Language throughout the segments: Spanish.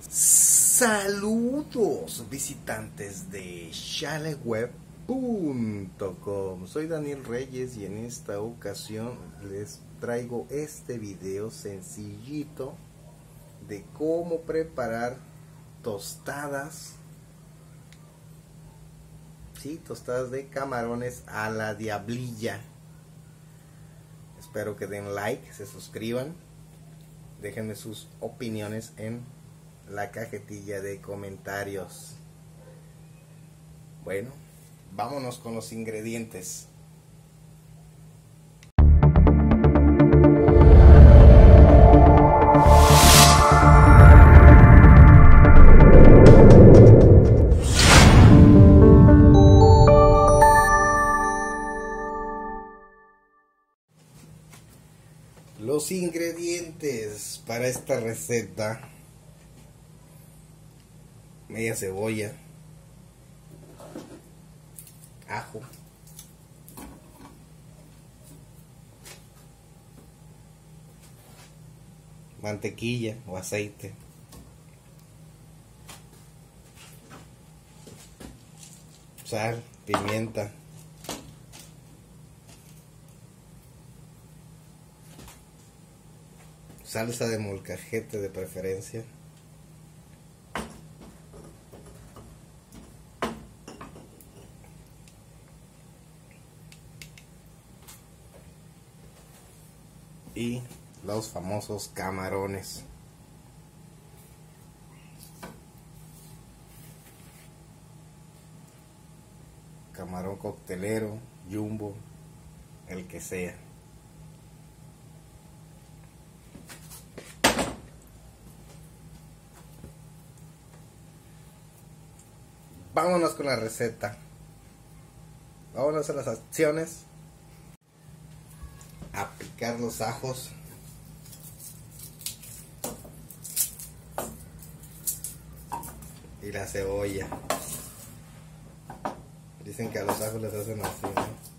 Saludos visitantes de shaleweb.com Soy Daniel Reyes y en esta ocasión les traigo este video sencillito de cómo preparar tostadas. Sí, tostadas de camarones a la diablilla. Espero que den like, se suscriban. Déjenme sus opiniones en la cajetilla de comentarios. Bueno, vámonos con los ingredientes. Los ingredientes para esta receta media cebolla, ajo, mantequilla o aceite, sal, pimienta, salsa de molcajete de preferencia. y famosos camarones. Camarón coctelero, jumbo, el que sea. Vámonos con la receta. Vámonos a las acciones a picar los ajos y la cebolla dicen que a los ajos les hacen así ¿no?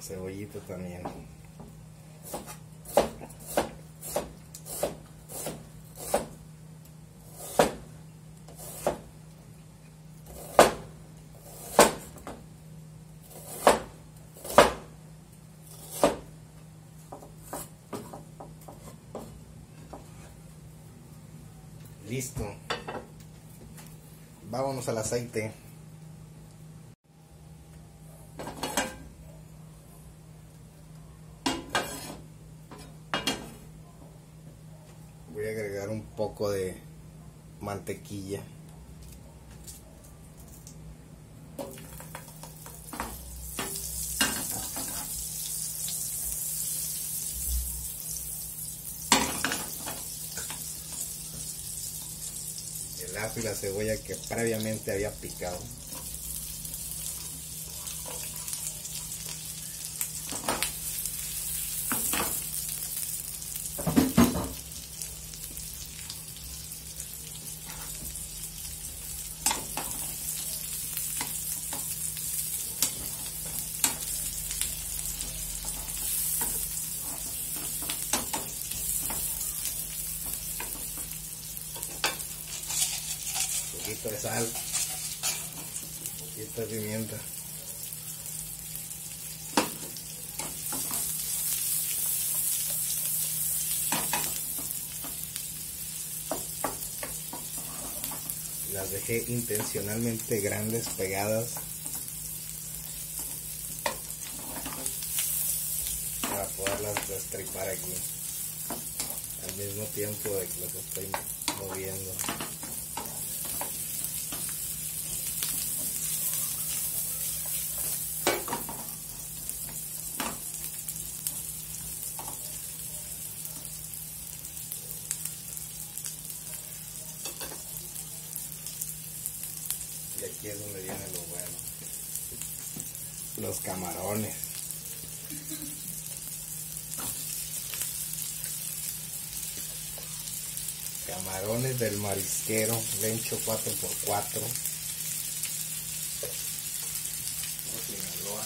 Cebollito también. Listo. Vámonos al aceite. un poco de mantequilla. El ajo y la cebolla que previamente había picado. poquito de sal, poquito de pimienta. Las dejé intencionalmente grandes, pegadas, para poder poderlas destripar aquí al mismo tiempo de que las estoy moviendo. Y aquí es donde viene lo bueno. Los camarones. Camarones del marisquero, lencho 4x4. Sinaloa.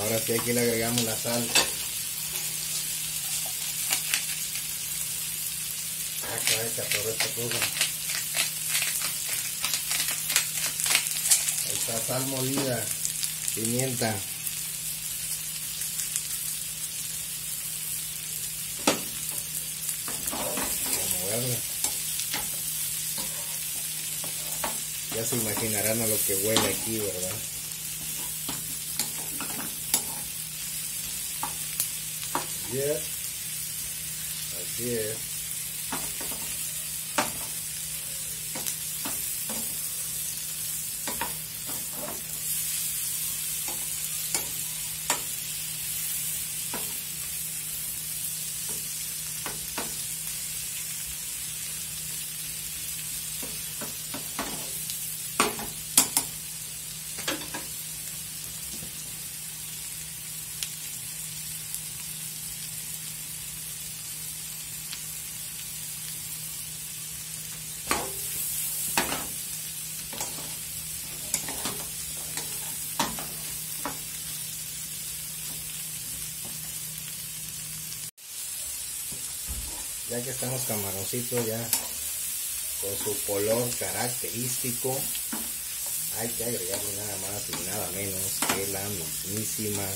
Ahora sí aquí le agregamos la sal. Atoró esta cosa. Ahí está sal molida, pimienta. Como verde. Ya se imaginarán a lo que huele aquí, ¿verdad? Yeah. Así es. Ya que están los camaroncitos ya con su color característico hay que agregarle nada más y nada menos que la mismísima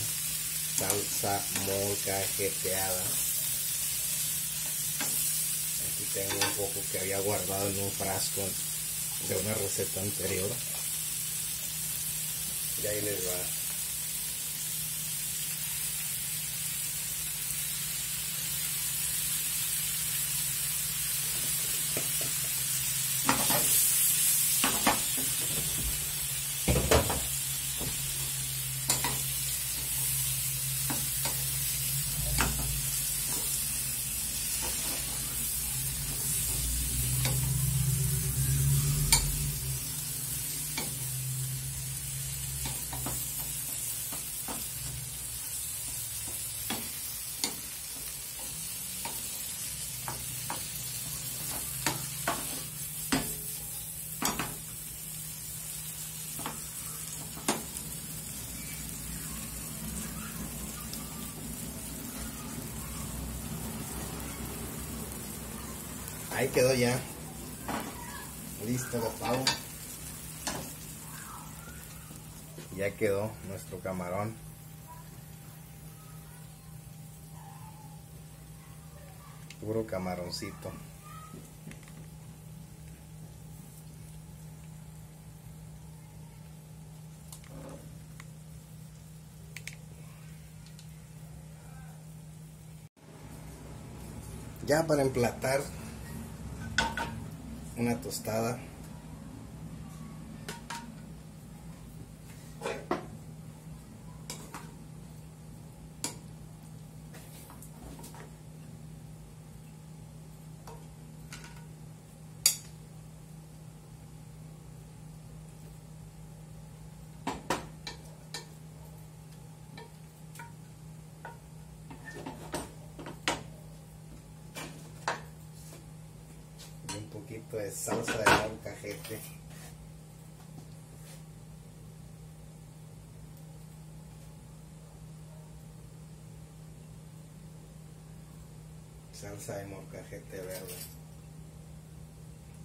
salsa molcajeteada aquí tengo un poco que había guardado en un frasco de una receta anterior. Y ahí les va Quedó ya. Listo el pavo. Ya quedó nuestro camarón. Puro camaroncito. Ya para emplatar una tostada y un de salsa de molcajete salsa de molcajete verde.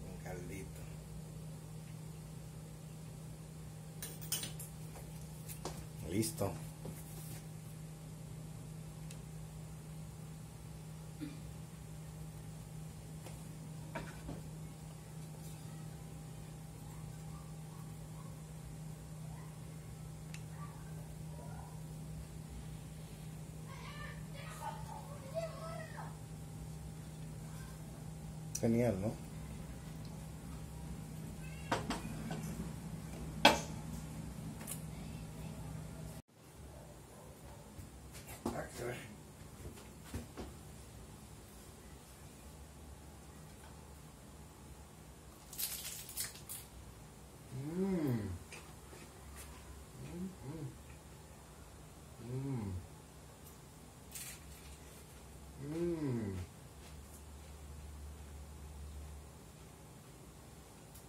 Un caldito. Listo genial, ¿no?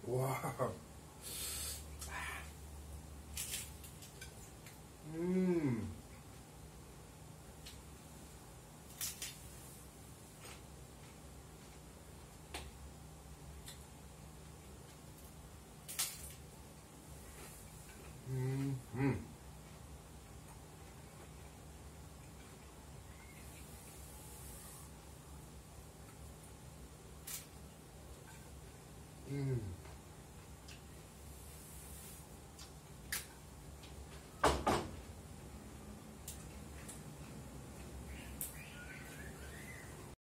哇